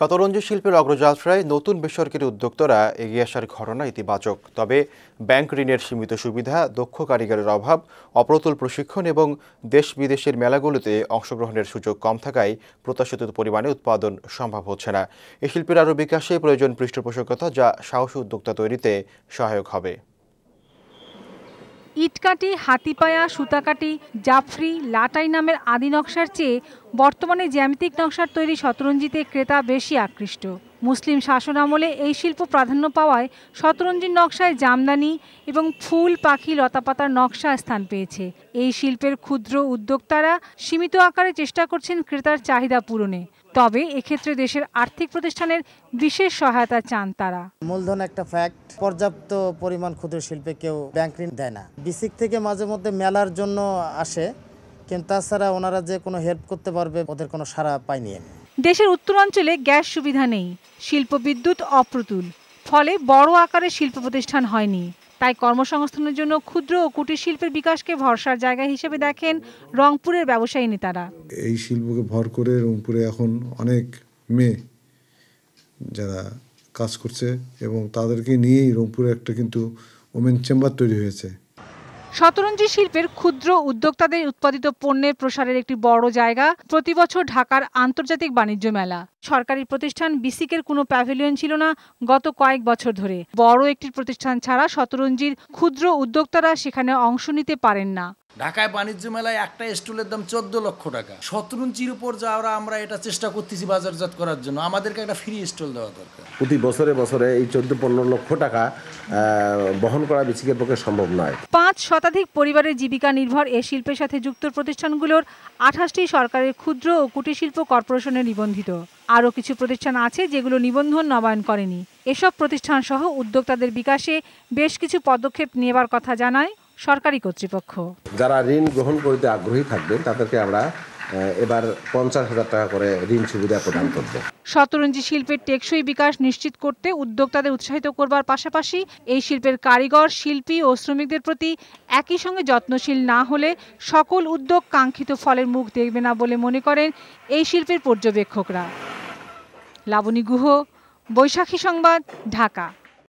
শতরঞ্জি শিল্পের অগ্রযাত্রায় নতুন বেসরকারি উদ্যোক্তারা এগিয়ে আসার ঘটনা ইতিবাচক। তবে ব্যাংক ঋণের সীমিত সুবিধা, দক্ষ কারিগরের অভাব, অপ্রতুল প্রশিক্ষণ এবং দেশ বিদেশের মেলাগুলোতে অংশগ্রহণের সুযোগ কম থাকায় প্রত্যাশিত পরিমাণে উৎপাদন সম্ভব হচ্ছে না। এই শিল্পের আরও বিকাশে প্রয়োজন পৃষ্ঠপোষকতা, যা সাহসী উদ্যোক্তা তৈরিতে সহায়ক হবে। ইটকাটি হাতিপায়া সুতাকাটি জাফরি, লাটাই নামের আদি নকশার চেয়ে বর্তমানে জ্যামিতিক নকশার তৈরি শতরঞ্জিতে ক্রেতা বেশি আকৃষ্ট। মুসলিম শাসন আমলে এই শিল্প প্রাধান্য পাওয়ায় শতরঞ্জির নকশায় জামদানি এবং ফুল, পাখি, লতাপাতার নকশা স্থান পেয়েছে। এই শিল্পের ক্ষুদ্র উদ্যোক্তারা সীমিত আকারে চেষ্টা করছেন ক্রেতার চাহিদা পূরণে। তবে এক্ষেত্রে দেশের আর্থিক প্রতিষ্ঠানের বিশেষ সহায়তা চান তারা। মূলধন একটা ফ্যাক্ট পর্যাপ্ত পরিমাণ ক্ষুদ্র শিল্পে কেউ ব্যাংক ঋণ দেয় না। বিসিক থেকে মাঝে মধ্যে মেলার জন্য আসে, কিন্তু তাছাড়া ওনারা যে কোনো হেল্প করতে পারবে, ওদের কোনো সাড়া পাইনি আমি। দেশের উত্তরাঞ্চলে গ্যাস সুবিধা নেই শিল্প বিদ্যুৎ অপ্রতুল, ফলে বড় আকারে শিল্প প্রতিষ্ঠান হয়নি। তাই কর্মসংস্থানের জন্য ক্ষুদ্র ও কুটির শিল্পের বিকাশকে ভরসার জায়গা হিসেবে দেখেন রংপুরের ব্যবসায়ী নেতারা। এই শিল্পকে ভর করে রংপুরে এখন অনেক মেয়ে যারা কাজ করছে এবং তাদেরকে নিয়েই রংপুরে একটা কিন্তু ওমেন চেম্বার তৈরি হয়েছে। শতরঞ্জি শিল্পের ক্ষুদ্র উদ্যোক্তাদের উৎপাদিত পণ্যের প্রসারের একটি বড় জায়গা প্রতি বছর ঢাকার আন্তর্জাতিক বাণিজ্য মেলা। সরকারি প্রতিষ্ঠান বিসিকের কোনো প্যাভিলিয়ন ছিল না গত কয়েক বছর ধরে। বড় একটি প্রতিষ্ঠান ছাড়া শতরঞ্জির ক্ষুদ্র উদ্যোক্তারা সেখানে অংশ নিতে পারেন না। ঢাকায় বাণিজ্য মেলায় একটা স্টলের দাম চোদ্দ লক্ষ টাকা। শতরঞ্চির উপর যাওয়া আমরা এটা চেষ্টা করতেছি বাজারজাত করার জন্য। আমাদেরকে একটা ফ্রি স্টল দেওয়া দরকার। প্রতি বছরে বছরে এই চোদ্দ পনেরো লক্ষ টাকা বহন করা বিসিকের পক্ষে সম্ভব নয়। পাঁচ শতাধিক পরিবারের জীবিকা নির্ভর এ শিল্পের সাথে যুক্ত প্রতিষ্ঠানগুলোর আঠাশটি সরকারের ক্ষুদ্র ও কুটির শিল্প কর্পোরেশনে নিবন্ধিত। আরও কিছু প্রতিষ্ঠান আছে যেগুলো নিবন্ধন নবায়ন করেনি। এসব প্রতিষ্ঠান সহ উদ্যোক্তাদের বিকাশে বেশ কিছু পদক্ষেপ নেবার কথা জানায় সরকারি কর্তৃপক্ষ। যারা ঋণ গ্রহণ করতে আগ্রহী থাকবেন তাদেরকে আমরা এবার পঞ্চাশ হাজার টাকা করে ঋণ সুবিধা প্রদান করব। শতরঞ্জি শিল্পের টেকসই বিকাশ নিশ্চিত করতে উদ্যোক্তাদের উৎসাহিত করবার পাশাপাশি এই শিল্পের কারিগর শিল্পী ও শ্রমিকদের প্রতি একই সঙ্গে যত্নশীল না হলে সকল উদ্যোগ কাঙ্ক্ষিত ফলের মুখ দেখবে না বলে মনে করেন এই শিল্পের পর্যবেক্ষকরা। লাবণী গুহ বৈশাখী সংবাদ ঢাকা।